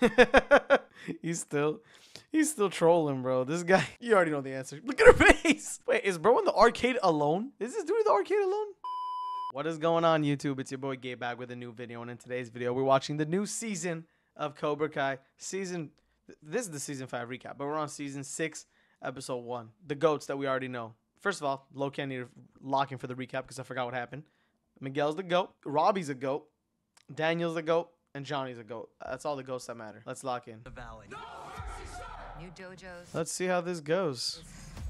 he's still he's still trolling, bro. This guy, you already know the answer. Look at her face. Wait, is bro in the arcade alone? Is this dude in the arcade alone? What is going on, YouTube? It's your boy Gabe back with a new video, and in today's video, we're watching the new season of Cobra Kai. Season, this is the season five recap, but we're on season six, episode one. The goats that we already know. First of all, low can need to lock in for the recap because I forgot what happened. Miguel's the goat. Robbie's a goat. Daniel's the goat. And Johnny's a goat. That's all the ghosts that matter. Let's lock in. the valley. New dojos. Let's see how this goes.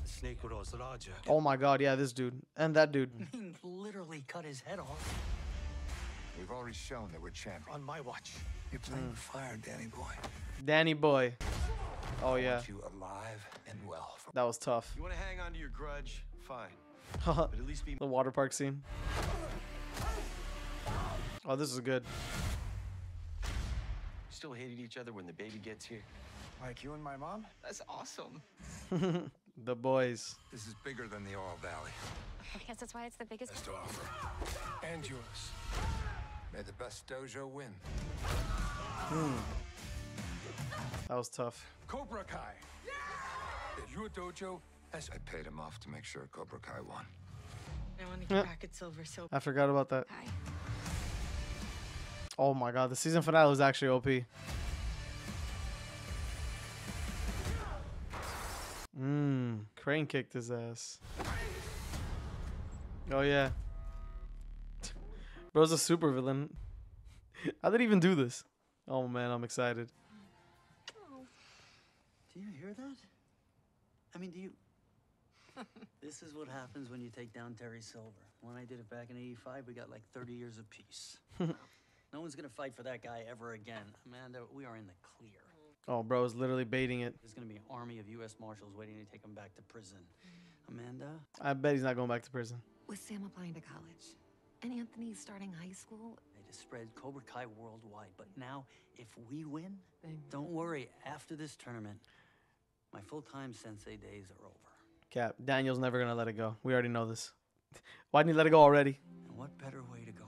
Snake Rose Raja. Oh my god, yeah, this dude. And that dude. literally cut his head off We've already shown that we're champions. on my watch. You're playing with fire, Danny boy. Danny Boy. Oh yeah. Want you alive and well. That was tough. You want to hang on to your grudge? Fine. But the at least be the water park scene. Oh, this is good. Still hated each other when the baby gets here. like you and my mom? That's awesome. the boys. This is bigger than the All Valley. I guess that's why it's the biggest. Has to offer. And yours. May the best dojo win. Hmm. That was tough. Cobra Kai. Your dojo has. I paid him off to make sure Cobra Kai won. I want to Yeah. crack it silver so I forgot about that. Hi. Oh my god, the season finale was actually OP. Mmm. Crane kicked his ass. Oh yeah. Bro's a super villain. How did he even do this? Oh man, I'm excited. Do you hear that? I mean, do you? this is what happens when you take down Terry Silver. When I did it back in '85, we got like 30 years of peace. no one's gonna fight for that guy ever again. Amanda, we are in the clear. Oh, bro is literally baiting it. There's gonna be an army of U.S. Marshals waiting to take him back to prison. Amanda, I bet he's not going back to prison. With Sam applying to college and Anthony starting high school, they just spread Cobra Kai worldwide. But now, if we win, don't worry. After this tournament, my full-time sensei days are over. Cap, Daniel's never gonna let it go. We already know this. Why didn't he let it go already? And what better way to go out than by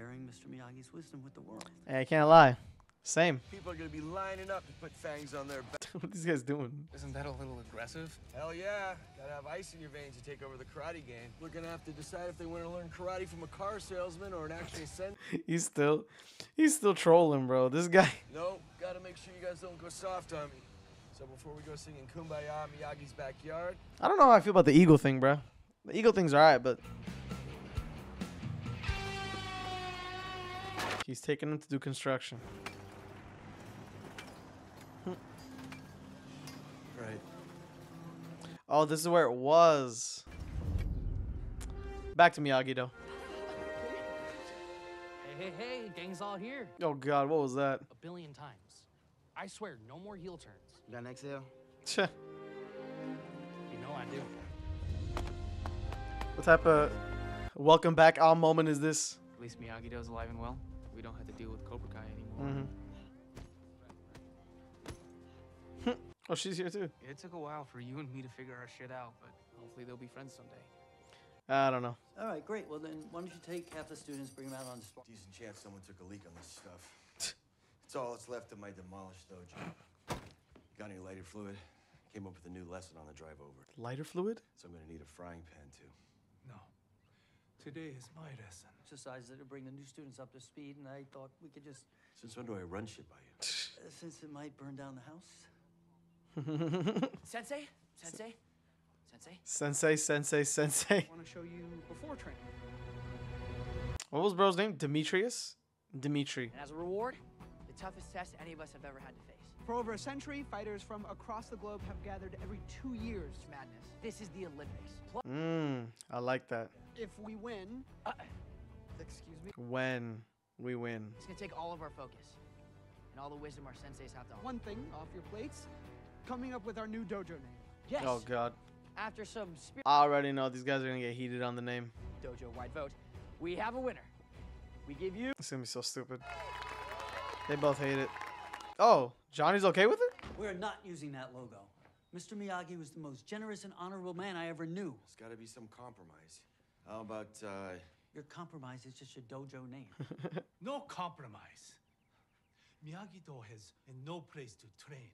sharing Mr. Miyagi's wisdom with the world? Hey, I can't lie. Same. People are going to be lining up to put fangs on their back. what are these guys doing? Isn't that a little aggressive? Hell yeah. Gotta have ice in your veins to take over the karate game. We're going to have to decide if they want to learn karate from a car salesman or an actual sen. He's still, he's still trolling, bro. This guy. no, gotta make sure you guys don't go soft on me. So before we go singing Kumbaya in Miyagi's backyard, I don't know how I feel about the eagle thing, bro. The eagle thing's alright, but he's taking him to do construction. right. Oh, this is where it was. Back to Miyagi, though. Hey, hey, hey, gang's all here. Oh God, what was that? A billion times. I swear, no more heel turns. You got an exhale? Tch, You know I do. what type of welcome back our moment is this? At least Miyagi does alive and well. We don't have to deal with Cobra Kai anymore. Mm-hmm. oh, she's here too. It took a while for you and me to figure our shit out, but hopefully they'll be friends someday. I don't know. All right, great. Well, then, why don't you take half the students, bring them out on the spot? Decent chance someone took a leak on this stuff. It's all that's left of my demolished dojo. Got any lighter fluid? Came up with a new lesson on the drive over. Lighter fluid? So I'm gonna need a frying pan too. No. Today is my lesson. Exercises to bring the new students up to speed, and I thought we could just, Since when do I run shit by you? uh, since it might burn down the house. Sensei? Sensei? Sensei? Sensei, sensei, sensei. I want to show you before training. What was bro's name? Demetrius? Dimitri. And as a reward, the toughest test any of us have ever had to face. For over a century, fighters from across the globe have gathered every two years. To madness. This is the Olympics. Plus, Mmm, I like that. If we win, uh, excuse me, When we win. it's gonna take all of our focus and all the wisdom our senseis have to offer. one thing off your plates, coming up with our new dojo name. Yes. Oh God. After some spirit I already know these guys are gonna get heated on the name. dojo wide vote, we have a winner. We give you It's gonna be so stupid. They both hate it. Oh, Johnny's okay with it? We're not using that logo. Mr. Miyagi was the most generous and honorable man I ever knew. There's gotta be some compromise. How about, uh, Your compromise is just your dojo name. No compromise. Miyagi-Do has no place to train.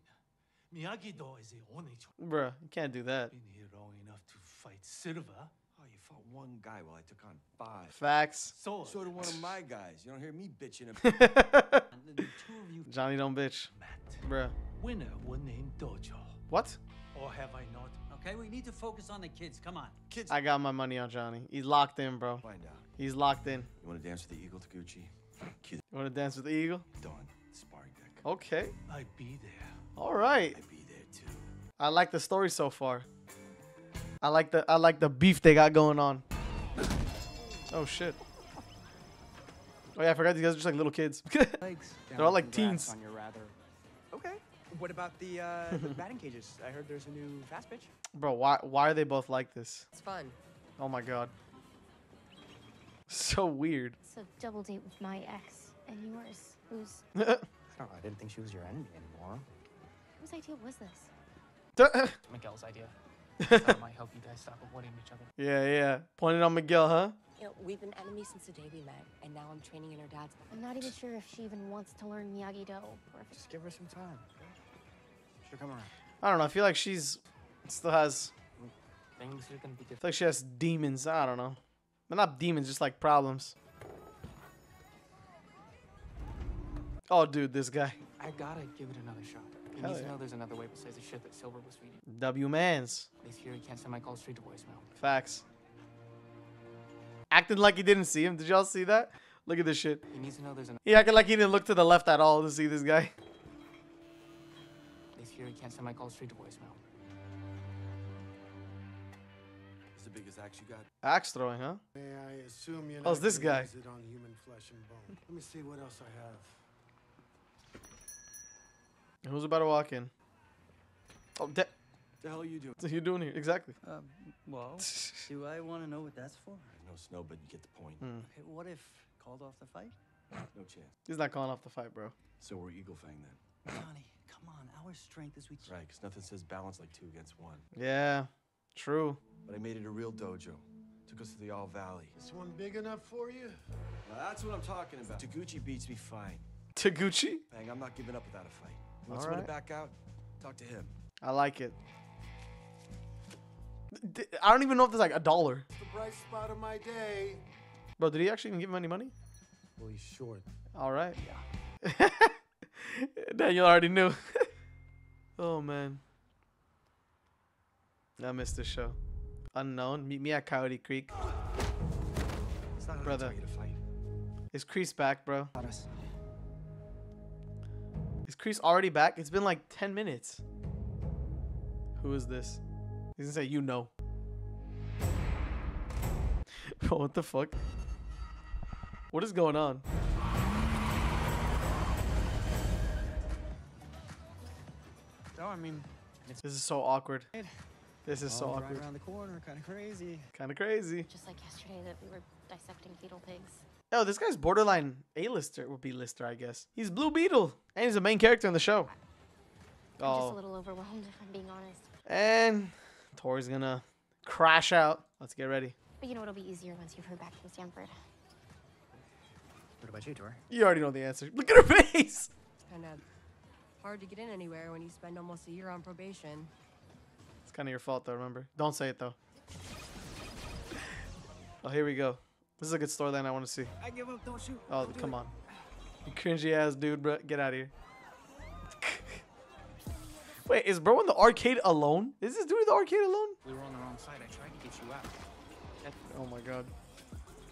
Miyagi-Do is the only choice. Bruh, you can't do that. Been here long enough to fight Silver. Fought one guy while I took on five. Facts. So, So did one of my guys. You don't hear me bitching about And the two of you Johnny don't bitch. Matt, Bruh. winner will name Dojo. What? Or have I not? Okay, we need to focus on the kids. Come on. kids. I got my money on Johnny. He's locked in, bro. Find out. He's locked in. You want to dance with the Eagle, Toguchi? Kid You want to dance with the eagle? Dawn, sparring deck. Okay. I be there. All right. I'd be there too. I like the story so far. I like the I like the beef they got going on. Oh shit. Oh yeah, I forgot these guys are just like little kids. Legs. They're all like teens. On your rather. Okay. What about the uh, the batting cages? I heard there's a new fast pitch. Bro, why why are they both like this? It's fun. Oh my god. So weird. It's a double date with my ex and yours. Whose Oh, I didn't think she was your enemy anymore. whose idea was this? Miguel's idea. Thought it might help you guys stop avoiding each other. yeah, yeah. Pointed on Miguel, huh? You know, we've been enemies since the day we met, and now I'm training in her dad's. I'm not even sure if she even wants to learn Miyagi Do or Just give her some time. She'll come around. I don't know. I feel like she's still has Things are gonna be I feel like she has demons. I don't know. But not demons, just like problems. Oh dude, this guy. I gotta give it another shot. He Hell needs yeah. to know there's another way besides the shit that Silver was feeding. W mans. This here he can't send my calls straight to voicemail. Facts. Acting like he didn't see him. Did y'all see that? Look at this shit. He needs to know there's an. He acted like he didn't look to the left at all to see this guy. This here he can't send my calls straight to voicemail. This the biggest axe you got? Axe throwing, huh? May I assume you're Oh, it's this guy. use it on human flesh and bone. Let me see what else I have. Who's about to walk in? Oh, da- What the hell are you doing? what are you doing here? Exactly. Um, well, do I want to know what that's for? No snow, but you get the point. Hmm. Okay, what if called off the fight? No chance. He's not calling off the fight, bro. So we're Eagle Fang then. Johnny, come on. Our strength is we. Right, because nothing says balance like two against one. Yeah, true. But I made it a real dojo. Took us to the All Valley. This one big enough for you? Now that's what I'm talking about. Toguchi beats me fine. Toguchi? Bang, I'm not giving up without a fight. You want All someone right. to back out? Talk to him. I like it. I don't even know if there's like a dollar. It's the bright spot of my day. Bro, did he actually even give him any money? Well, he's short. All right. Yeah. Daniel already knew. oh man. I missed this show. Unknown. Meet me at Coyote Creek. It's not Brother. tell you to fight. Is Kreese back, bro? Got. Is Kreese already back? It's been like 10 minutes. Who is this? He's gonna say, you know. Bro, what the fuck? What is going on? No, I mean, This is so awkward. This is so awkward. right around the corner, kind of crazy. Kind of crazy. just like yesterday that we were dissecting fetal pigs. Oh, this guy's borderline A-lister, would be lister, I guess. He's Blue Beetle, and he's a main character in the show. I'm just a Oh, little overwhelmed if I'm being honest. and Tory's gonna crash out. Let's get ready. But you know it'll be easier once you've heard back from Stanford. What about you, Tory? You already know the answer. Look at her face. It's Kind of hard to get in anywhere when you spend almost a year on probation. It's kind of your fault, though. Remember? Don't say it though. Oh, here we go. This is a good storyline I want to see. I give up. Don't shoot. Oh, come on. You cringy ass dude, bro. Get out of here. Wait, is bro in the arcade alone? Is this dude in the arcade alone? We were on the wrong side. I tried to get you out. That- Oh my god.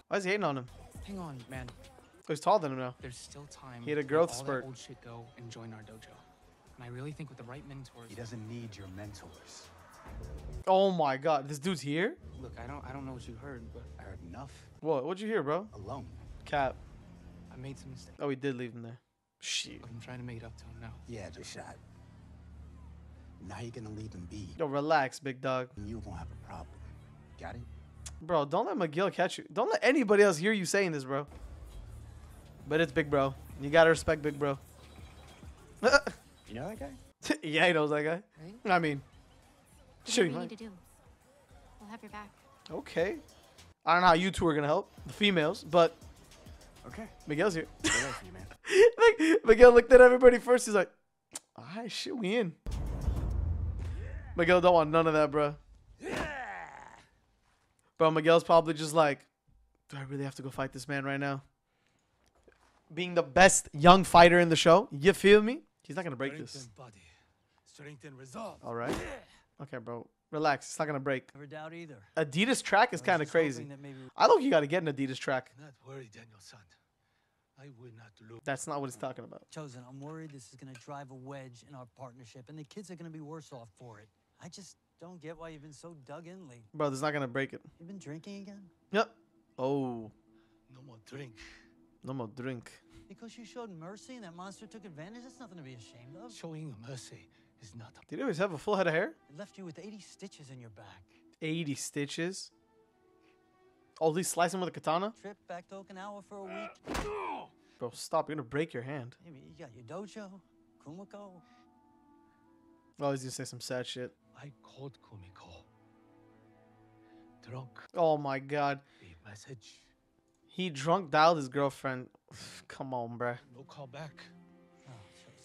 Why is he hating on him? hang on, man. Oh, he's taller than him now. There's still time. He had a growth all spurt. That old shit go and join our dojo. And I really think with the right mentors. He doesn't need your mentors. Oh my god, this dude's here? Look, I don't, I don't know what you heard, but I heard enough. What? What'd you hear, bro? Alone. Cap. I made some mistakes. Oh, he did leave him there. Shit. But I'm trying to make it up to him now. Yeah, just shot. Now you're gonna leave him be. Yo, relax, big dog. And you won't have a problem. Got it? Bro, don't let McGill catch you. Don't let anybody else hear you saying this, bro. But it's big bro. You gotta respect big bro. You know that guy? yeah, he knows that guy. Right? I mean, sure, Whatever he you might. need to do. We'll have your back. Okay. I don't know how you two are gonna help, the females, but Okay. Miguel's here. Stay you, man. Miguel looked at everybody first. He's like, alright, shit, we in. Miguel don't want none of that, bro. Yeah. Bro, Miguel's probably just like, do I really have to go fight this man right now? Being the best young fighter in the show, you feel me? He's not gonna break this. Strength and body. Strength and resolve. All right. Okay, bro. Relax. It's not gonna break. Never doubt either. Adidas track is kind of crazy. hoping that maybe- I look, you gotta get an Adidas track. Not worried, Daniel-san. I will not lose. That's not what he's talking about. Chozen, I'm worried this is gonna drive a wedge in our partnership, and the kids are gonna be worse off for it. I just don't get why you've been so dug in lately. Bro, this is not gonna break it. You've been drinking again? Yep. Oh, No more drink. no more drink. Because you showed mercy and that monster took advantage? That's nothing to be ashamed of. Showing mercy is not Did he always have a full head of hair? It left you with 80 stitches in your back. 80 stitches. Oh, at least slice him with a katana? Trip back to Okinawa for a week. Bro, stop. You're gonna break your hand. Maybe you got your dojo, Kumiko. Oh, he's gonna say some sad shit. I called Kumiko. Drunk. Oh my god. A message. He drunk dialed his girlfriend. Come on, bruh. No call back. Oh,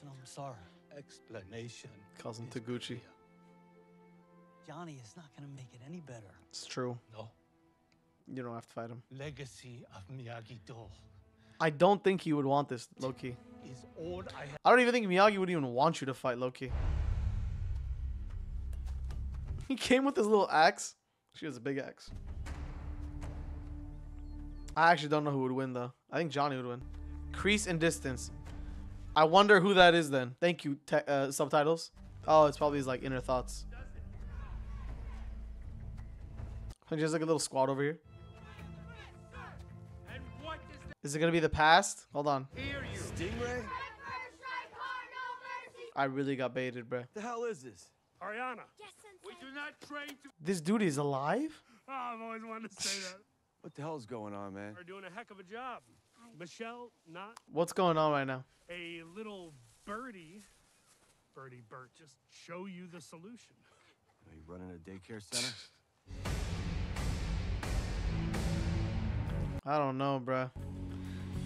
I'm sorry. Explanation. Calls him is Toguchi. clear. Johnny is not gonna make it any better. It's true. No. You don't have to fight him. Legacy of Miyagi-Do I don't think he would want this, Loki. is all I. I don't even think Miyagi would even want you to fight Loki. He came with his little axe. She has a big axe. I actually don't know who would win though. I think Johnny would win. Crease and distance. I wonder who that is then. Thank you, te- uh, subtitles. Oh, it's probably his like inner thoughts. Just like a little squad over here. Is it gonna be the past? Hold on. Stingray? I really got baited, bruh. The hell is this? Ariana. We do not train to. This dude is alive? Oh, I've always wanted to say that. What the hell's going on, man? Are doing a heck of a job. Michelle, not What's going on right now? a little birdie. Birdie Bert, just show you the solution. Are you running a daycare center? I don't know, bruh.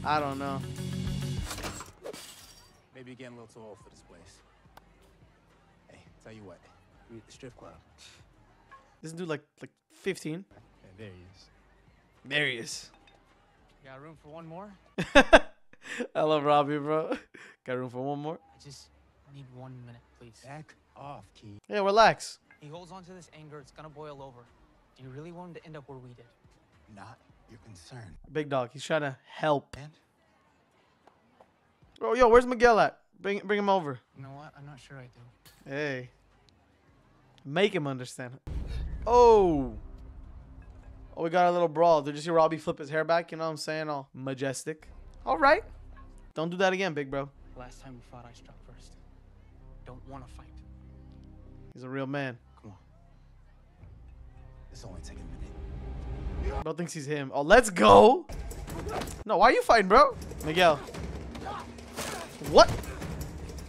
I don't know. Maybe you're getting a little too old for this place. Hey, tell you what, we at the strip club. This dude like like 15. Yeah, there he is. There he is. Got room for one more? I love Robbie, bro. Got room for one more? I just need one minute, please. Back off, Key. Yeah, relax. He holds on to this anger, it's gonna boil over. Do you really want him to end up where we did? Not your concern. Big dog. He's trying to help. Man. Oh, yo, where's Miguel at? Bring bring him over. You know what? I'm not sure I do. Hey. Make him understand. Oh. Oh, we got a little brawl. Did you see Robbie flip his hair back? You know what I'm saying? All majestic. All right. Don't do that again, big bro. Last time we fought, I struck first. Don't want to fight. He's a real man. Come on. This only take a minute. Bro thinks he's him. Oh, let's go. No, why are you fighting, bro? Miguel. What?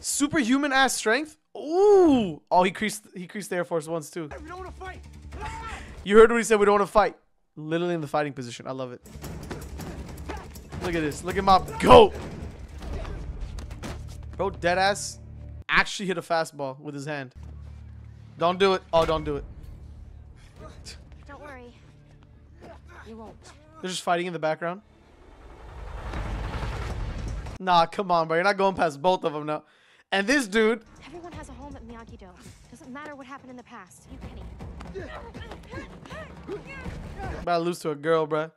Superhuman ass strength? Ooh. Oh, he creased he creased the Air Force once too. We don't want to fight. You heard what he said. We don't want to fight. Literally in the fighting position. I love it. Look at this. Look at my goat. Bro, dead ass actually hit a fastball with his hand. Don't do it. Oh, don't do it. Don't worry. You won't. They're just fighting in the background. Nah, come on, bro. You're not going past both of them now. And this dude, Everyone has a home at Miyagi-Do. Doesn't matter what happened in the past. You Kenny. About to lose to a girl, bro.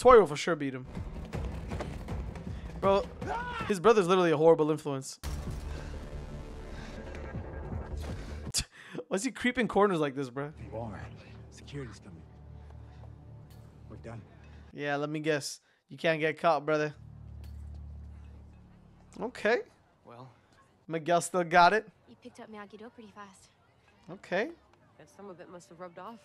Toyo will for sure beat him. Bro, his brother's literally a horrible influence. Why's he creeping corners like this, bro? You are. Security's coming. We're done. Yeah, let me guess. You can't get caught, brother. Okay. Well, Miguel still got it. You picked up Miyagi-Do pretty fast. Okay. Guess some of it must have rubbed off.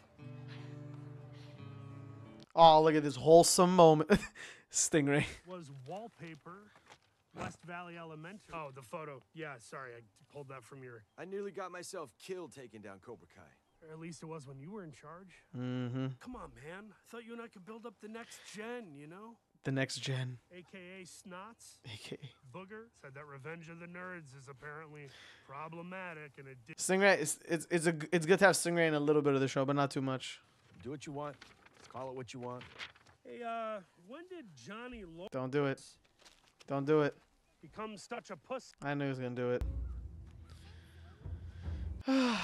Oh, look at this wholesome moment. Stingray. Was wallpaper West Valley Elementary? Oh, the photo. Yeah, sorry, I pulled that from your. I nearly got myself killed taking down Cobra Kai. Or at least it was when you were in charge. Mm-hmm. Come on, man. I thought you and I could build up the next gen, you know? The next gen. aka Snots. AKA. Booger said that Revenge of the Nerds is apparently problematic and it did. Stingray, it's, it's, it's, a, g- it's good to have Stingray in a little bit of the show, but not too much. Do what you want. Call it what you want. Hey, uh, when did Johnny Lawrence Don't do it. Don't do it. become such a puss? I knew he was going to do it.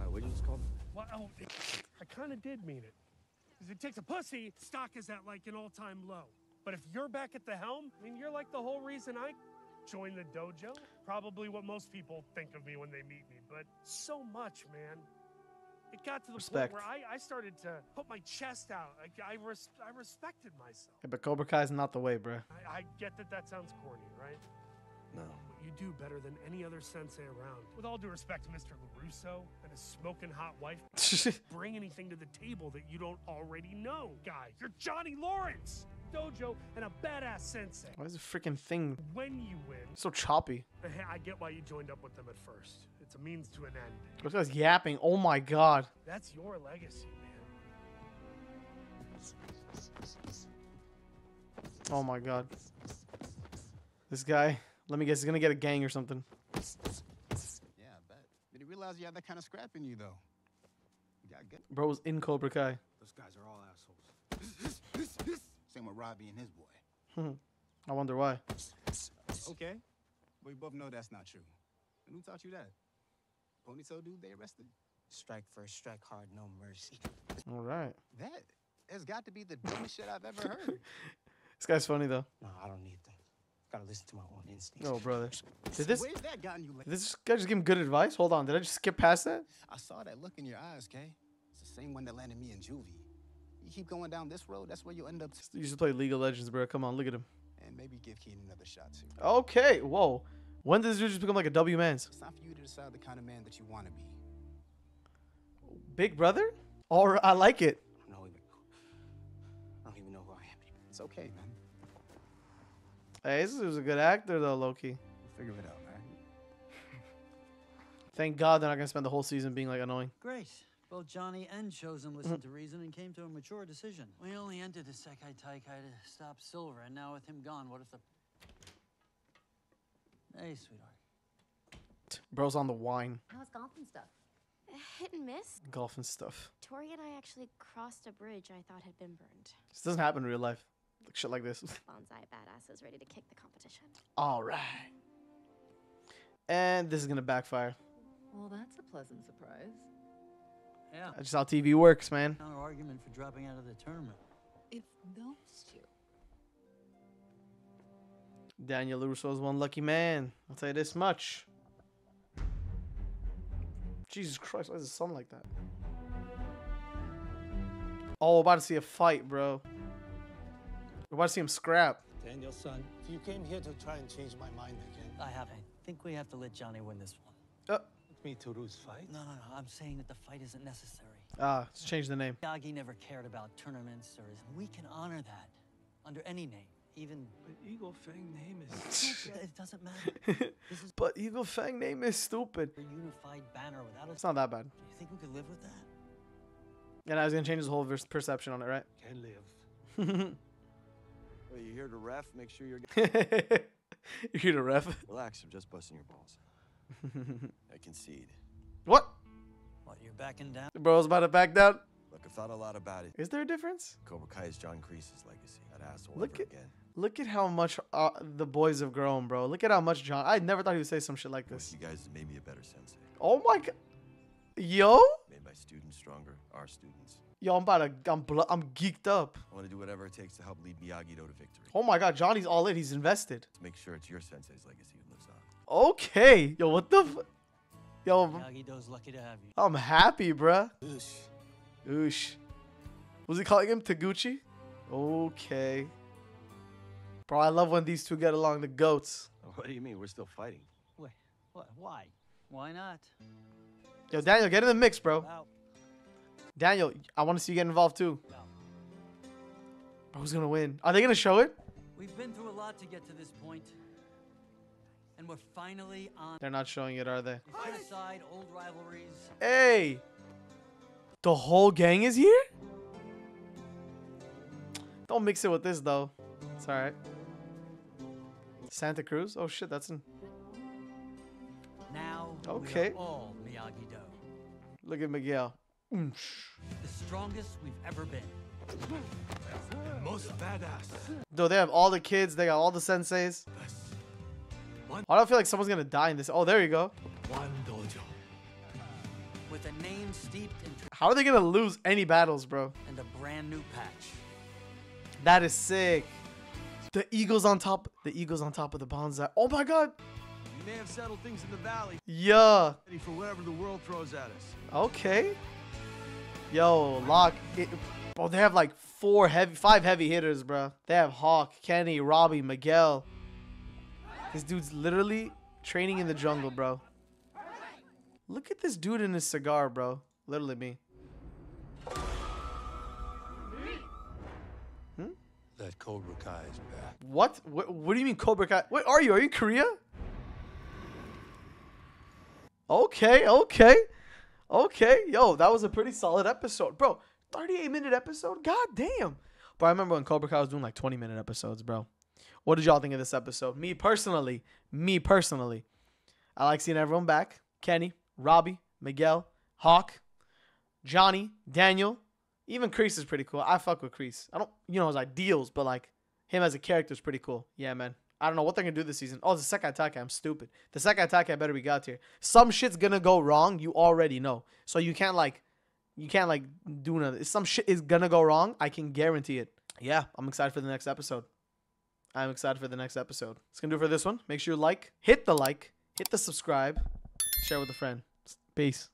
Uh, what you just called? Well, oh, I kind of did mean it. Because it takes a pussy, stock is at like an all time low. But if you're back at the helm, I mean, you're like the whole reason I joined the dojo. Probably what most people think of me when they meet me, but so much, man. It got to the Respect. point where I, I started to put my chest out. Like, I, res- I respected myself. Yeah, but Cobra Kai is not the way, bruh. I, I get that that sounds corny, right? No. But you do better than any other sensei around. With all due respect to Mr. LaRusso and his smoking hot wife, bring anything to the table that you don't already know, guy. You're Johnny Lawrence, dojo, and a badass sensei. Why is the freaking thing When you win, so choppy? I get why you joined up with them at first. It's a means to an end. This guy's yapping. Oh my god. That's your legacy, man. Oh my god. This guy, let me guess, he's gonna get a gang or something. Yeah, I bet. Didn't realize you had that kind of scrap in you, though. You got good. Bro was in Cobra Kai. Those guys are all assholes. Same with Robbie and his boy. I wonder why. Okay. But we both know that's not true. And who taught you that? Ponytail dude they arrested? Strike first, strike hard, no mercy. All right. That has got to be the dumbest shit I've ever heard. This guy's funny though. No, I don't need them. Gotta listen to my own instincts. Oh, brother. Did this Where's that gotten you? did this guy just give him good advice? Hold on. Did I just skip past that? I saw that look in your eyes, Kay. It's the same one that landed me in juvie. You keep going down this road, that's where you'll end up. You should play League of Legends, bro. Come on, look at him. And maybe give Keenan another shot too. Okay. Whoa. When does this dude just become like a W man's? It's not for you to decide the kind of man that you want to be. Big brother? Or I like it. I don't even, I don't even know who I am. It's okay, man. Hey, this was a good actor though, Loki. We'll figure it out, man. Thank God they're not gonna spend the whole season being like annoying. Great. Both Johnny and Chozen listened to reason and came to a mature decision. We only entered the Sekai Taikai to stop Silver, and now with him gone, what if the. Hey, sweetheart. Bro's on the wine, How's golf and stuff? Hit and miss. golf and stuff. Tory and I actually crossed a bridge I thought had been burned. This doesn't happen in real life. Like shit like this. Bonsai badasses ready to kick the competition. All right. And this is gonna backfire. Well, that's a pleasant surprise. Yeah. That's just how TV works, man. Counter argument for dropping out of the tournament. If those two. Daniel LaRusso is one lucky man. I'll tell you this much. Jesus Christ, why is it sun like that? Oh, about to see a fight, bro. We're about to see him scrap. Daniel, son, if you came here to try and change my mind again. I have. I think we have to let Johnny win this one. Uh, Me to lose fight? No, no, no. I'm saying that the fight isn't necessary. ah, let's change the name. Yagi never cared about tournaments, or we can honor that under any name, even. But Eagle Fang name is. it doesn't matter. This is But Eagle Fang name is stupid. a unified banner without a. It's not that bad. Do you think we could live with that? And I was gonna change his whole perception on it, right? Can live. Well, you hear the ref? Make sure you're. you hear the ref? Relax, I'm just busting your balls. I concede. What? What, you're backing down? The bro's about to back down. Look, I've thought a lot about it. Is there a difference? Cobra Kai is John Kreese's legacy. That asshole Look at- again. Look at how much uh, the boys have grown, bro. Look at how much John. I never thought he would say some shit like this. You guys made me a better sensei. Oh my god. Yo? Made my students stronger. Our students. Yo, I'm about to. I'm, blo- I'm geeked up. I want to do whatever it takes to help lead Miyagi-Do to victory. Oh my god, Johnny's all in. He's invested. To make sure it's your sensei's legacy who lives on. Okay. Yo, what the? F- Yo, Miyagi Do's lucky to have you. I'm happy, bruh. Oosh. Oosh. Was he calling him Toguchi? Okay. Bro, I love when these two get along. The goats. What do you mean? We're still fighting. Wait, what? Why? Why not? Yo, Daniel, get in the mix, bro. Out. Daniel, I want to see you get involved too. No. Bro, who's gonna win? Are they gonna show it? We've been through a lot to get to this point, and we're finally on. They're not showing it, are they? Put aside old rivalries. Hey! The whole gang is here? Don't mix it with this though. It's alright. Santa Cruz? Oh shit, that's in. Now Okay. we are all Miyagi-Do. Look at Miguel. Oomsh. The strongest we've ever been. Most badass. Though they have all the kids, they got all the senseis. I don't feel like someone's gonna die in this. Oh, there you go. One dojo. With a name steeped in How are they gonna lose any battles, bro? and a brand new patch. That is sick. The eagles on top. The eagles on top of the bonsai. Oh my god. We may have settled things in the valley. Yeah. Ready for whatever the world throws at us. Okay. Yo, Lock. It, oh, they have like four heavy, five heavy hitters, bro. They have Hawk, Kenny, Robbie, Miguel. This dude's literally training in the jungle, bro. Look at this dude in his cigar, bro. Literally me. Hmm? That Cobra Kai is back. What? What, what do you mean Cobra Kai? What are you? Are you in Korea? Okay, okay. Okay. Yo, that was a pretty solid episode. Bro, 38 minute episode? God damn. But I remember when Cobra Kai was doing like 20 minute episodes, bro. What did y'all think of this episode? Me personally, me personally, I like seeing everyone back. Kenny, Robbie, Miguel, Hawk, Johnny, Daniel, even Kreese is pretty cool. I fuck with Kreese. I don't, you know, his ideals, but like him as a character is pretty cool. Yeah, man. I don't know what they're gonna do this season. Oh, the second attack. I'm stupid. The second attack I better be got here. Some shit's gonna go wrong. You already know. So you can't like, you can't like do another. Some shit is gonna go wrong. I can guarantee it. Yeah, I'm excited for the next episode. I'm excited for the next episode. It's gonna do it for this one. Make sure you like, hit the like, hit the subscribe, share with a friend. Peace.